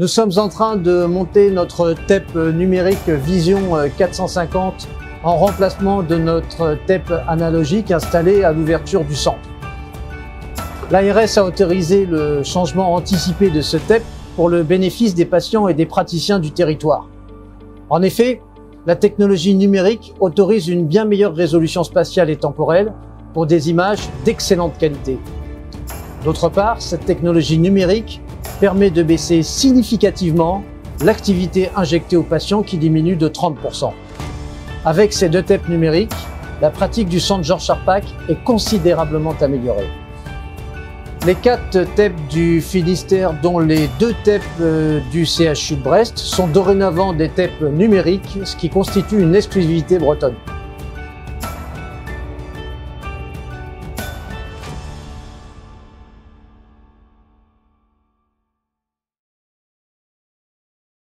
Nous sommes en train de monter notre TEP numérique Vision 450 en remplacement de notre TEP analogique installé à l'ouverture du centre. L'ARS a autorisé le changement anticipé de ce TEP pour le bénéfice des patients et des praticiens du territoire. En effet, la technologie numérique autorise une bien meilleure résolution spatiale et temporelle pour des images d'excellente qualité. D'autre part, cette technologie numérique permet de baisser significativement l'activité injectée aux patients qui diminue de 30%. Avec ces deux TEP numériques, la pratique du centre Georges Charpak est considérablement améliorée. Les quatre TEP du Finistère, dont les deux TEP euh, du CHU de Brest, sont dorénavant des TEP numériques, ce qui constitue une exclusivité bretonne.